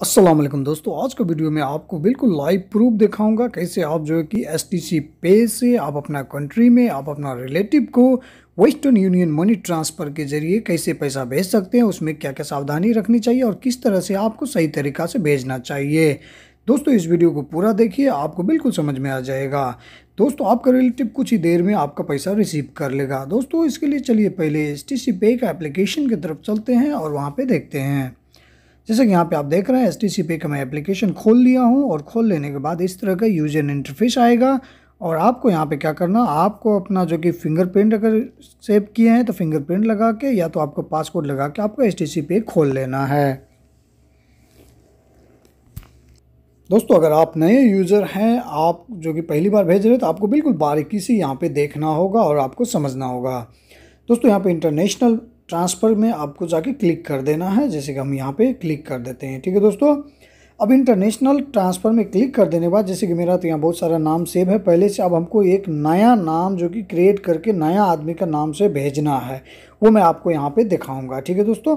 वालेकुम दोस्तों, आज का वीडियो में आपको बिल्कुल लाइव प्रूफ दिखाऊँगा कैसे आप जो है कि एस टी सी पे से आप अपना कंट्री में, आप अपना रिलेटिव को वेस्टर्न यूनियन मनी ट्रांसफ़र के ज़रिए कैसे पैसा भेज सकते हैं, उसमें क्या क्या सावधानी रखनी चाहिए और किस तरह से आपको सही तरीक़ा से भेजना चाहिए। दोस्तों, इस वीडियो को पूरा देखिए, आपको बिल्कुल समझ में आ जाएगा। दोस्तों, आपका रिलेटिव कुछ ही देर में आपका पैसा रिसीव कर लेगा। दोस्तों, इसके लिए चलिए पहले एस टी सी पे का एप्लीकेशन की तरफ़ चलते हैं और वहाँ पर देखते हैं। जैसे कि यहाँ पे आप देख रहे हैं एस टी का मैं एप्लीकेशन खोल लिया हूँ और खोल लेने के बाद इस तरह का यूज़र इंटरफेस आएगा। और आपको यहाँ पे क्या करना, आपको अपना जो कि फिंगरप्रिंट अगर सेव किए हैं तो फिंगरप्रिंट लगा के या तो आपको पासपोर्ट लगा के आपको एस टी खोल लेना है। दोस्तों, अगर आप नए यूज़र हैं, आप जो कि पहली बार भेज रहे हैं तो आपको बिल्कुल बारीकी से यहाँ पे देखना होगा और आपको समझना होगा। दोस्तों, यहाँ पे इंटरनेशनल ट्रांसफ़र में आपको जाके क्लिक कर देना है, जैसे कि हम यहाँ पे क्लिक कर देते हैं। ठीक है दोस्तों? अब इंटरनेशनल ट्रांसफ़र में क्लिक कर देने के बाद, जैसे कि मेरा तो यहाँ बहुत सारा नाम सेव है, पहले से अब हमको एक नया नाम जो कि क्रिएट करके नया आदमी का नाम से भेजना है, वो मैं आपको यहाँ पे दिखाऊँगा। ठीक है दोस्तों?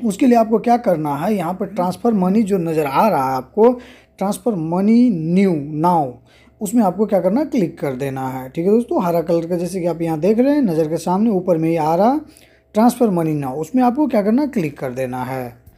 उसके लिए आपको क्या करना है, यहाँ पर ट्रांसफ़र मनी जो नज़र आ रहा है आपको, ट्रांसफ़र मनी न्यू नाउ, उसमें आपको क्या करना है, क्लिक कर देना है। ठीक है दोस्तों? हरा कलर का, जैसे कि आप यहाँ देख रहे हैं, नज़र के सामने ऊपर में ही आ रहा ट्रांसफ़र मनी ना, उसमें आपको क्या करना है? क्लिक कर देना है।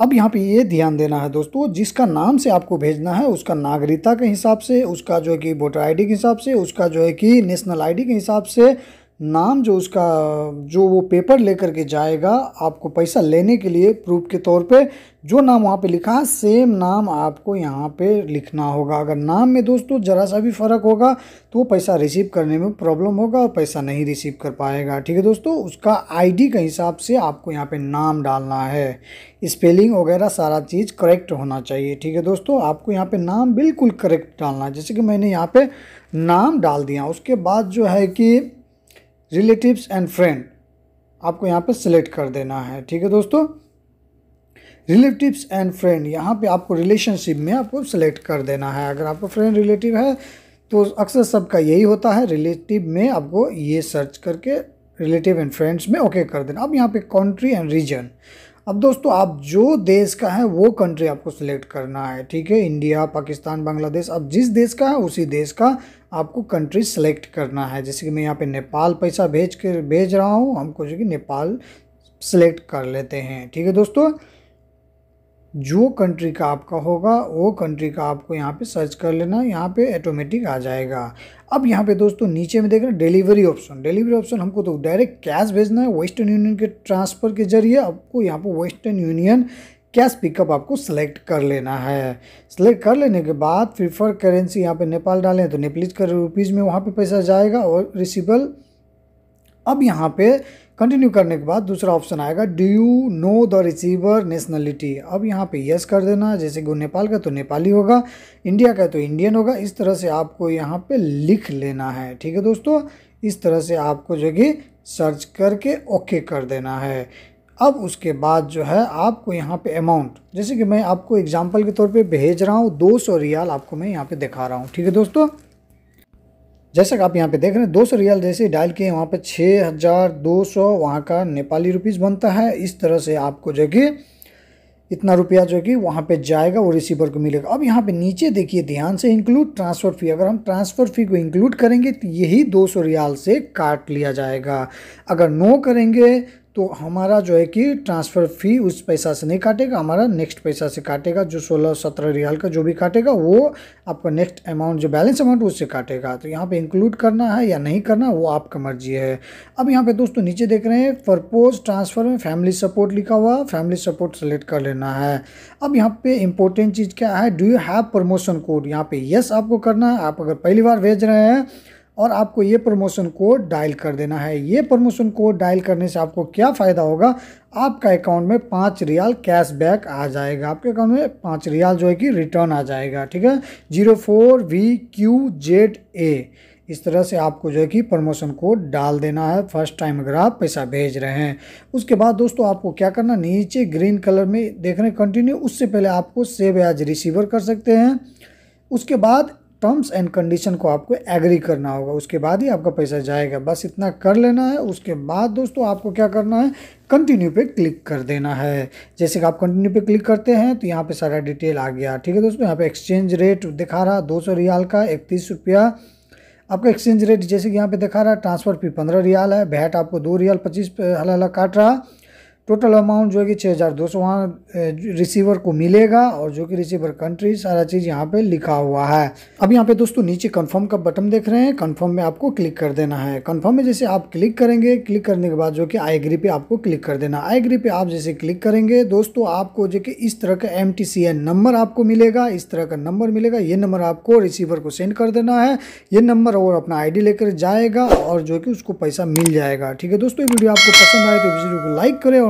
अब यहाँ पे ये ध्यान देना है दोस्तों, जिसका नाम से आपको भेजना है, उसका नागरिकता के हिसाब से, उसका जो है कि वोटर आईडी के हिसाब से, उसका जो है कि नेशनल आईडी के हिसाब से नाम जो उसका, जो वो पेपर लेकर के जाएगा आपको पैसा लेने के लिए प्रूफ के तौर पे, जो नाम वहाँ पे लिखा है सेम नाम आपको यहाँ पे लिखना होगा। अगर नाम में दोस्तों ज़रा सा भी फ़र्क होगा तो वो पैसा रिसीव करने में प्रॉब्लम होगा और पैसा नहीं रिसीव कर पाएगा। ठीक है दोस्तों? उसका आईडी के हिसाब से आपको यहाँ पे नाम डालना है। स्पेलिंग वगैरह सारा चीज़ करेक्ट होना चाहिए। ठीक है दोस्तों? आपको यहाँ पर नाम बिल्कुल करेक्ट डालना है। जैसे कि मैंने यहाँ पर नाम डाल दिया। उसके बाद जो है कि रिलेटिव्स एंड फ्रेंड आपको यहाँ पर सिलेक्ट कर देना है। ठीक है दोस्तों? रिलेटिव्स एंड फ्रेंड यहाँ पे आपको रिलेशनशिप में आपको सिलेक्ट कर देना है। अगर आपको फ्रेंड रिलेटिव है तो अक्सर सबका यही होता है रिलेटिव में आपको ये सर्च करके रिलेटिव एंड फ्रेंड्स में ओके okay कर देना। अब यहाँ पे कंट्री एंड रीजन अब दोस्तों, आप जो देश का है, वो कंट्री आपको सिलेक्ट करना है, ठीक है? इंडिया पाकिस्तान बांग्लादेश अब जिस देश का है, उसी देश का आपको कंट्री सेलेक्ट करना है। जैसे कि मैं यहाँ पे नेपाल पैसा भेज कर भेज रहा हूँ हमको जो कि नेपाल सेलेक्ट कर लेते हैं, ठीक है दोस्तों? जो कंट्री का आपका होगा, वो कंट्री का आपको यहाँ पे सर्च कर लेना, यहाँ पे ऑटोमेटिक आ जाएगा। अब यहाँ पे दोस्तों नीचे में देख रहे हैं डिलीवरी ऑप्शन डिलीवरी ऑप्शन हमको तो डायरेक्ट कैश भेजना है वेस्टर्न यूनियन के ट्रांसफ़र के ज़रिए आपको यहाँ पे वेस्टर्न यूनियन कैश पिकअप आपको सेलेक्ट कर लेना है। सेलेक्ट कर लेने के बाद प्रीफर करेंसी यहाँ पे नेपाल डालें तो नेपालीज कर रुपीज़ में वहाँ पे पैसा जाएगा और रिसिबल अब यहाँ पे कंटिन्यू करने के बाद दूसरा ऑप्शन आएगा do you know the receiver nationality अब यहाँ पे यस कर देना, जैसे कि नेपाल का तो नेपाली होगा, इंडिया का तो इंडियन होगा, इस तरह से आपको यहाँ पे लिख लेना है। ठीक है दोस्तों? इस तरह से आपको जो कि सर्च करके ओके कर देना है। अब उसके बाद जो है आपको यहाँ पे अमाउंट जैसे कि मैं आपको एग्जांपल के तौर पे भेज रहा हूँ, दो सौ रियाल आपको मैं यहाँ पे दिखा रहा हूँ। ठीक है दोस्तों? जैसा कि आप यहाँ पे देख रहे हैं, दो सौ रियाल जैसे डायल किए वहाँ पे छः हज़ार दो सौ वहाँ का नेपाली रुपीज़ बनता है। इस तरह से आपको जो कि इतना रुपया जो कि वहाँ पे जाएगा वो रिसीवर को मिलेगा। अब यहाँ पे नीचे देखिए, ध्यान से इंक्लूड ट्रांसफ़र फ़ी अगर हम ट्रांसफ़र फ़ी को इंक्लूड करेंगे तो यही दो सौ रियाल से काट लिया जाएगा। अगर नो करेंगे तो हमारा जो है कि ट्रांसफ़र फ़ी उस पैसा से नहीं काटेगा, हमारा नेक्स्ट पैसा से काटेगा, जो सोलह सत्रह रियाल का जो भी काटेगा, वो आपका नेक्स्ट अमाउंट जो बैलेंस अमाउंट उससे काटेगा। तो यहाँ पे इंक्लूड करना है या नहीं करना, वो आपका मर्ज़ी है। अब यहाँ पे दोस्तों नीचे देख रहे हैं परपोज ट्रांसफ़र में फैमिली सपोर्ट लिखा हुआ फैमिली सपोर्ट सेलेक्ट कर लेना है। अब यहाँ पर इंपॉर्टेंट चीज़ क्या है do you have promotion code यहाँ पर येस आपको करना है, आप अगर पहली बार भेज रहे हैं और आपको ये प्रमोशन कोड डायल कर देना है। ये प्रमोशन कोड डायल करने से आपको क्या फ़ायदा होगा? आपका अकाउंट में पाँच रियाल कैश बैक आ जाएगा। आपके अकाउंट में पाँच रियाल जो है कि रिटर्न आ जाएगा, ठीक है? Zero four V Q Z A इस तरह से आपको जो है कि प्रमोशन कोड डाल देना है। फ़र्स्ट टाइम अगर आप पैसा भेज रहे हैं। उसके बाद दोस्तों आपको क्या करना नीचे ग्रीन कलर में देख रहे हैं कंटिन्यू उससे पहले आपको सेव एज रिसीवर कर सकते हैं। उसके बाद टर्म्स एंड कंडीशन को आपको एग्री करना होगा। उसके बाद ही आपका पैसा जाएगा। बस इतना कर लेना है। उसके बाद दोस्तों आपको क्या करना है? कंटिन्यू पे क्लिक कर देना है। जैसे कि आप कंटिन्यू पे क्लिक करते हैं तो यहाँ पे सारा डिटेल आ गया। ठीक है दोस्तों, यहाँ पे एक्सचेंज रेट दिखा रहा, दो सौ रियाल का, इकतीस रुपया। आपका एक्सचेंज रेट जैसे कि यहाँ पे दिखा रहा है ट्रांसफ़र फ़ी पंद्रह रियाल है। भैट आपको दो रियाल पच्चीस हला काट रहा। टोटल अमाउंट जो है कि छः हज़ार दो सौ, वहाँ रिसीवर को मिलेगा और जो कि रिसीवर कंट्री सारा चीज़ यहाँ पे लिखा हुआ है। अब यहाँ पे दोस्तों नीचे कंफर्म का बटन देख रहे हैं। कंफर्म में आपको क्लिक कर देना है। कंफर्म में जैसे आप क्लिक करेंगे क्लिक करने के बाद जो कि आई एग्री पे आपको क्लिक कर देना। आई एग्री पे आप जैसे क्लिक करेंगे, दोस्तों आपको जो कि इस तरह का एम नंबर आपको मिलेगा। इस तरह का नंबर मिलेगा। ये नंबर आपको रिसीवर को सेंड कर देना है। ये नंबर और अपना आईडी लेकर जाएगा और जो कि उसको पैसा मिल जाएगा। ठीक है दोस्तों, ये वीडियो आपको पसंद आए तो वीडियो को लाइक करें और